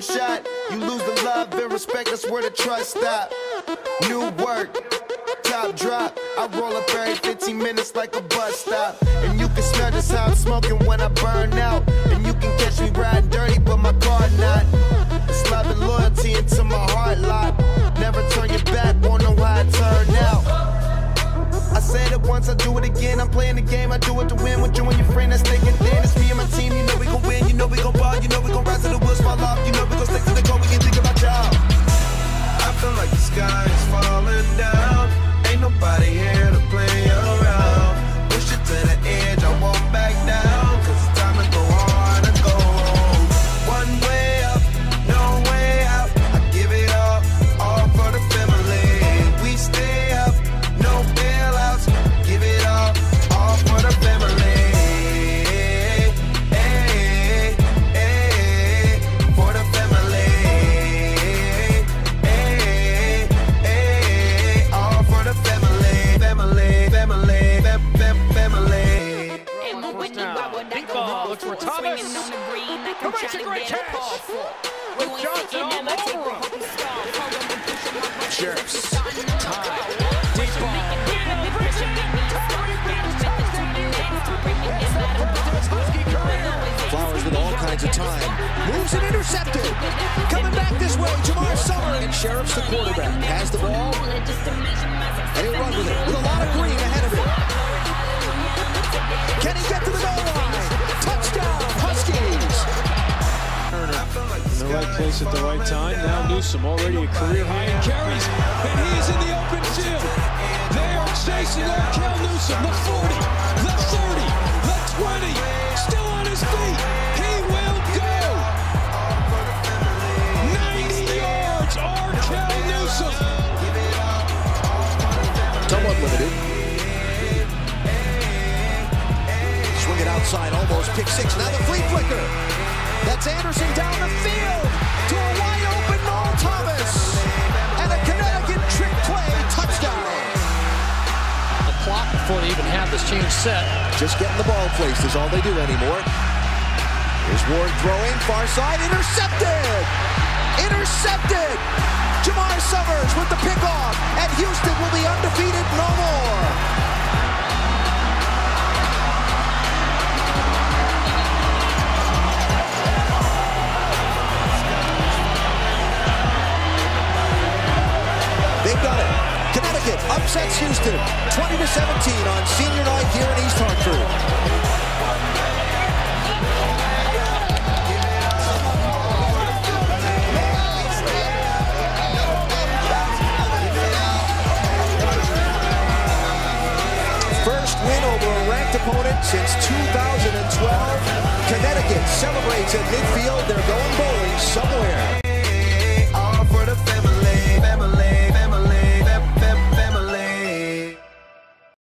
Shot. You lose the love and respect, that's where the trust stop. New work, top drop. I roll up every 15 minutes like a bus stop. And you can smell just how I'm smoking when I burn out. And you can catch me riding dirty, but my car not. It's love and loyalty into my heart lock. Never turn your back, won't know how it turned out. I said it once, I do it again. I'm playing the game, I do it to win. With you and your friend, that's thinking looks for Thomas. swinging on the Who makes a trying great catch? With Johnson sticking all over him. hope you stall. Hold on, we pushing my buttons. Shirreffs. Starting Tie. Deep ball. Making me happy, pushing me to start. Gotta make the two new ladies to bring me in that Husky career. Flowers with all kinds of time. Moves and intercepted. Coming back this way, Jamar Summers. And Shirreffs the quarterback. Has the ball. And he'll run with it. With a lot of green ahead of him. Place at the right time. Now Newsome already a career high in carries, and he is in the open field. They are chasing Arkeel Newsome, the 40, the 30, the 20, still on his feet. He will go. 90 yards, Arkeel Newsome. Somewhat limited. Swing it outside, almost pick six. Now the flea flicker. That's Anderson down the field they even have this change set. Just getting the ball placed is all they do anymore. Here's Ward throwing, far side, intercepted! Intercepted! Jamar Summers with the pickoff, and Houston will be undefeated no more. Upsets Houston 20 to 17 on senior night here in East Hartford. First win over a ranked opponent since 2012. Connecticut celebrates at midfield. They're going bowling somewhere.